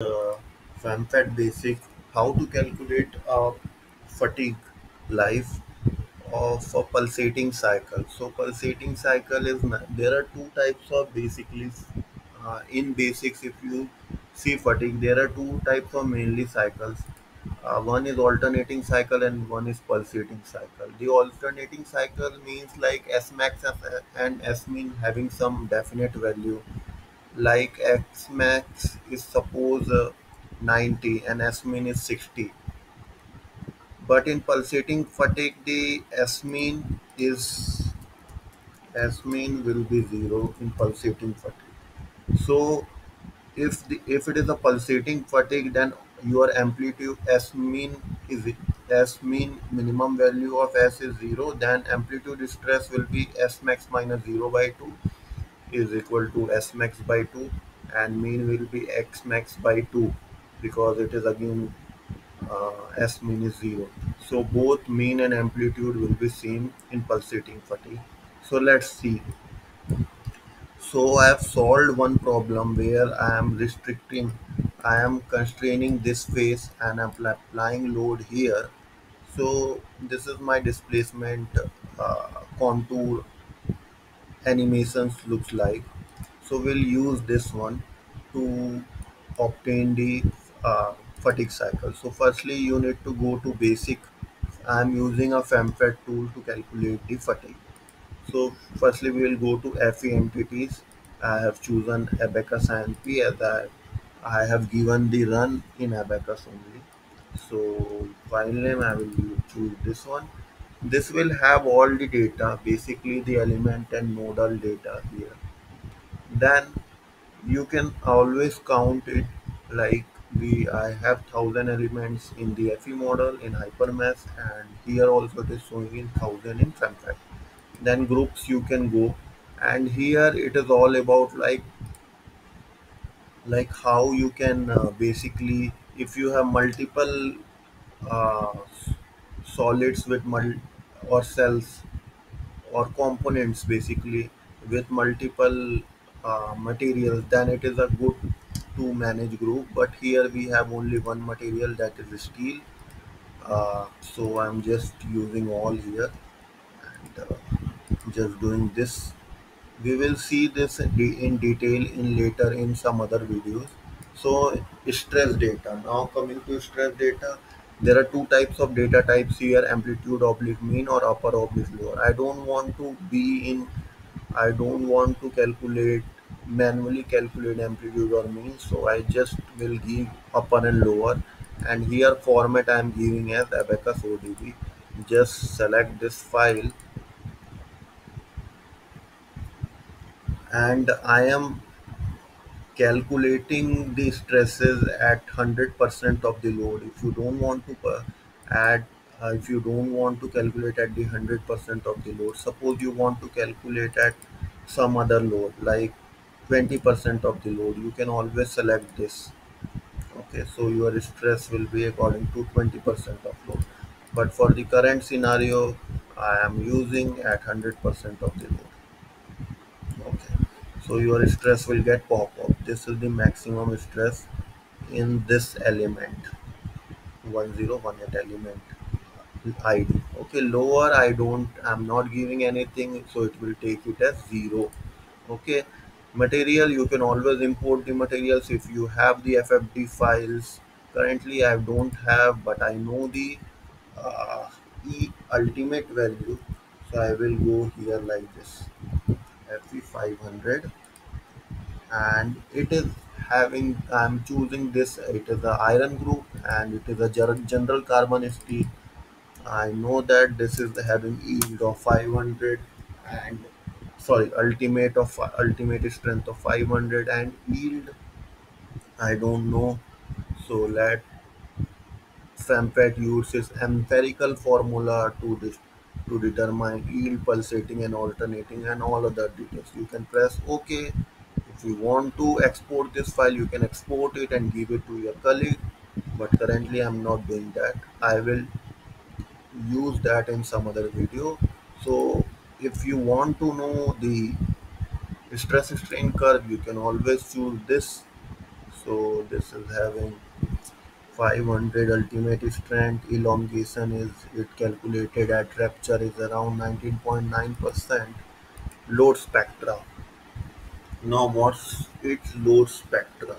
uh, FEMFAT basic how to calculate a fatigue life of a pulsating cycle. So pulsating cycle is there are two types of basically uh, in basics if you see fatigue there are two types of mainly cycles. Uh, one is alternating cycle and one is pulsating cycle. The alternating cycle means like S max and S min having some definite value like S max is suppose uh, 90 and S min is 60 but in pulsating fatigue the S mean is S mean will be zero in pulsating fatigue. So if the if it is a pulsating fatigue then your amplitude S mean is S mean minimum value of S is zero then amplitude stress will be S max minus 0 by 2 is equal to S max by 2 and mean will be S max by 2 because it is again uh, S mean is 0. So both mean and amplitude will be same in pulsating fatigue. So let's see. So I have solved one problem where I am restricting, I am constraining this face and I'm applying load here. So this is my displacement uh, contour animations looks like. So we'll use this one to obtain the uh, fatigue cycle. So firstly you need to go to basic. I'm using a femfat tool to calculate the fatigue. So firstly we will go to fe entities. I have chosen Abaqus inp as i i have given the run in Abaqus only. So file name i will choose this one this will have all the data basically the element and nodal data here. Then you can always count it like we I have thousand elements in the FE model in hypermesh and here also it is showing in thousand in FEMFAT. Then groups you can go and here it is all about like like how you can uh, basically if you have multiple uh, solids with mul- or cells or components basically with multiple uh, materials then it is a good to manage group. But here we have only one material that is steel. Uh, so I'm just using all here and uh, just doing this. We will see this in detail in later in some other videos. So stress data. Now coming to stress data there are two types of data types here amplitude oblique mean or upper oblique lower. I don't want to be in i don't want to calculate manually calculate amplitude or mean so i just will give upper and lower. And here format i am giving as Abaqus odb just select this file. And I am calculating the stresses at 100% of the load. If you don't want to add, uh, if you don't want to calculate at the 100% of the load, suppose you want to calculate at some other load like 20% of the load, you can always select this. Okay, so your stress will be according to 20% of load. But for the current scenario, I am using at 100% of the load so your stress will get pop up this is the maximum stress in this element. 1018 element. Id okay lower i don't i'm not giving anything so it will take it as zero. Okay material you can always import the materials. If you have the ffd files currently i don't have but i know the uh, e ultimate value. So i will go here like this fe500 and it is having i'm choosing this. It is the iron group and it is a general carbon steel. I know that this is having yield of 500 and sorry ultimate of ultimate strength of 500 and yield i don't know. So let FEMFAT uses empirical formula to this to determine yield pulsating and alternating and all other details. You can press ok. If you want to export this file you can export it and give it to your colleague. But currently i'm not doing that. I will use that in some other video. So if you want to know the stress strain curve you can always choose this. So this is having 500 ultimate strength elongation is it calculated at rupture is around 19.9% load spectra now what's its load spectra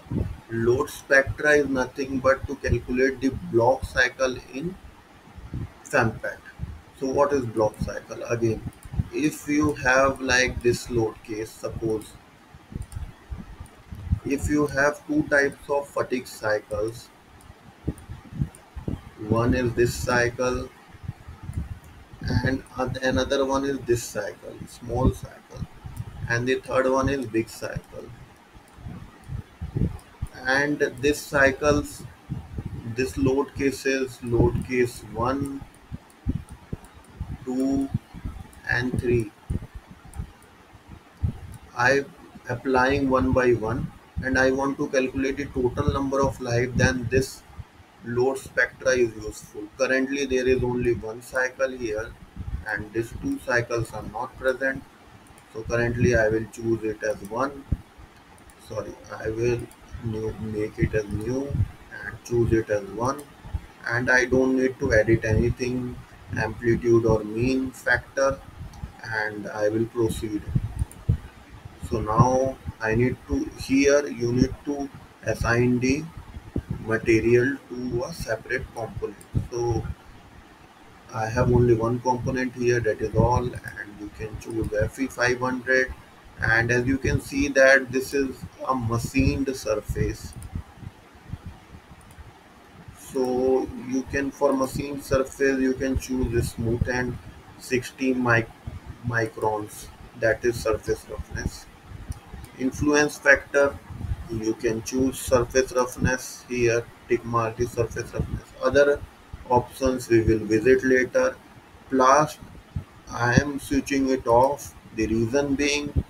load spectra is nothing but to calculate the block cycle in FEMFAT. So what is block cycle? Again, if you have like this load case, suppose if you have two types of fatigue cycles, one is this cycle and another one is this cycle, small cycle, and the third one is big cycle. And this cycles, this load cases, load case 1, 2 and 3 I applying one by one and I want to calculate the total number of life then this load spectra is useful. Currently there is only one cycle here and these two cycles are not present. So currently I will choose it as one. Sorry, I will new, make it as new and choose it as one and I don't need to edit anything amplitude or mean factor and I will proceed so now I need to here you need to assign the material to a separate component. So I have only one component here that is all and you can choose the FE500 and as you can see that this is a machined surface. So you can for machine surface you can choose smooth and 60 mic microns. That is surface roughness. Influence factor you can choose surface roughness here tick mark the surface roughness. Other options we will visit later. Plast I am switching it off. The reason being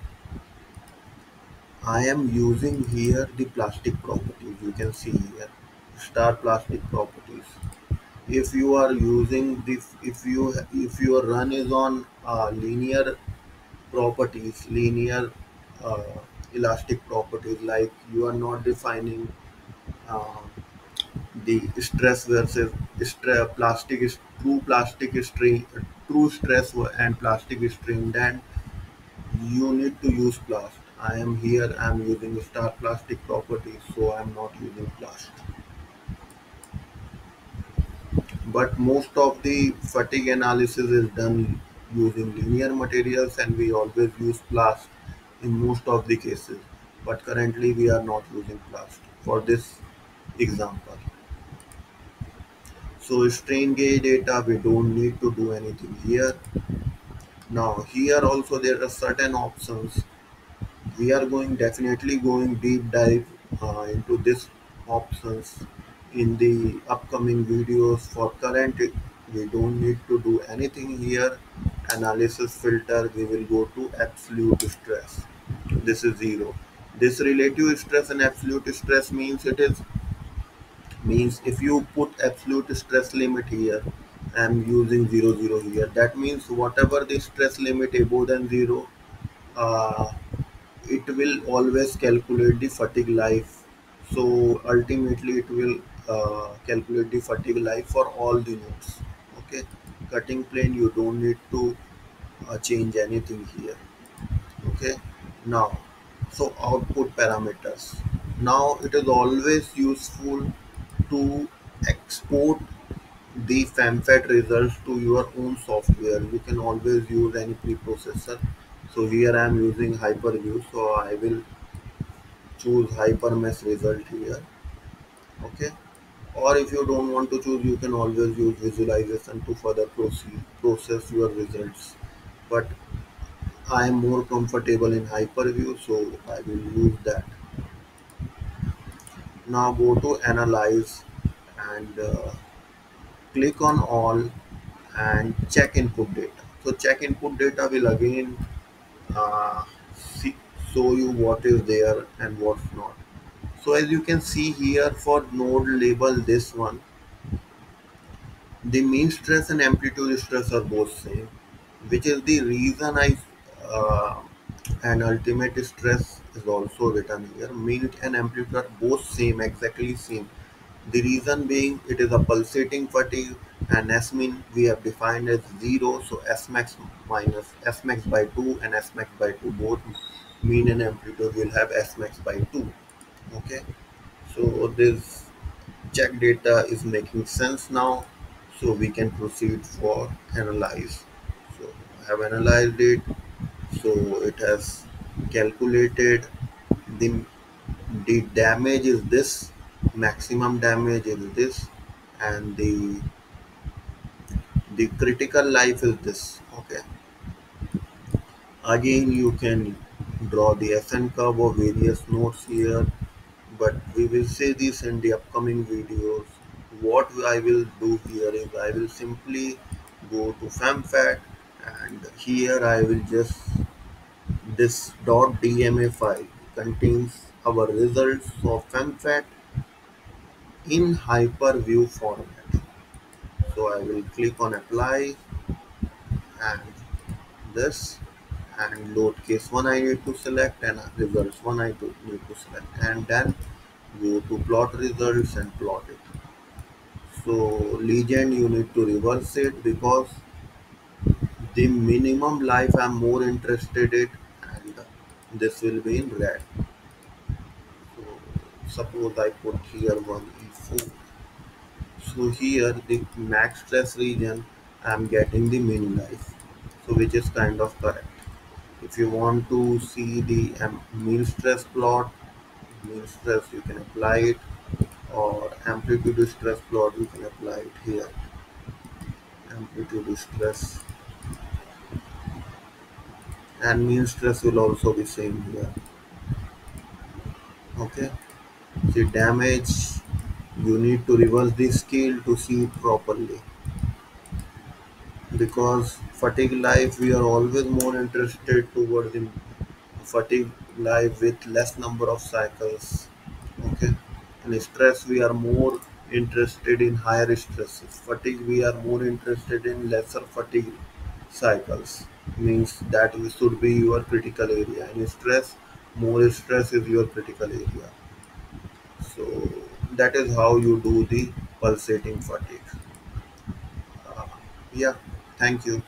I am using here the plastic properties. You can see here star plastic properties. If you are using this if you if your run is on uh, linear properties linear uh, elastic properties like you are not defining uh, the stress versus stress, plastic is true plastic strain true stress and plastic strain then you need to use plast I am here I am using star plastic properties so I am not using plast but most of the fatigue analysis is done using linear materials and we always use plast in most of the cases but currently we are not using plast for this example. So strain gauge data we don't need to do anything here. Now here also there are certain options. We are going definitely going deep dive uh, into this options in the upcoming videos. For current we don't need to do anything here. Analysis filter we will go to absolute stress this is zero. This relative stress and absolute stress means it is means if you put absolute stress limit here i'm using 0 0 here. That means whatever the stress limit above than 0 uh, it will always calculate the fatigue life. So ultimately it will uh, calculate the fatigue life for all the nodes okay? Cutting plane you don't need to uh, change anything here. Okay now. So output parameters. Now it is always useful to export the FEMFAT results to your own software. You can always use any preprocessor. So here I am using hyperview. So I will choose hypermesh result here. Okay? Or if you don't want to choose you can always use visualization to further proceed process your results. But I am more comfortable in hyperview so I will use that. Now go to analyze and uh, click on all and check input data. So check input data will again uh, see, show you what is there and what's not. So as you can see here for node label this one the mean stress and amplitude stress are both same which is the reason I uh, and ultimate stress is also written here. Mean and amplitude are both same, exactly same. The reason being it is a pulsating fatigue and S mean we have defined as 0 so S max minus S max by 2 and S max by 2 both mean and amplitude will have S max by 2 okay so this check data is making sense now so we can proceed for analyze so I have analyzed it so it has calculated the the damage is this maximum damage is this and the the critical life is this okay? Again you can draw the S-N curve of various nodes here but we will see this in the upcoming videos. What i will do here is i will simply go to femfat and here i will just this dot .dma file contains our results of femfat in hyperview format so i will click on apply and this and load case one I need to select and results one I need to select and then go to plot results and plot it. So legend you need to reverse it because the minimum life I'm more interested in this will be in red. So suppose I put here one E4. So here the max stress region I'm getting the min life. So which is kind of correct. If you want to see the um, mean stress plot, mean stress you can apply it or amplitude stress plot you can apply it here. Amplitude stress and mean stress will also be same here. Okay. See damage you need to reverse the scale to see properly. Because fatigue life we are always more interested towards the fatigue life with less number of cycles. Okay? And stress we are more interested in higher stresses. Fatigue we are more interested in lesser fatigue cycles means that we should be your critical area and stress more stress is your critical area. So that is how you do the pulsating fatigue. Uh, yeah thank you